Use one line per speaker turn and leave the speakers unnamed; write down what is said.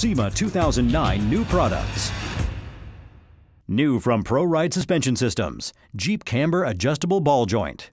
SEMA 2009 new products. New from Pro Ride Suspension Systems Jeep Camber Adjustable Ball Joint.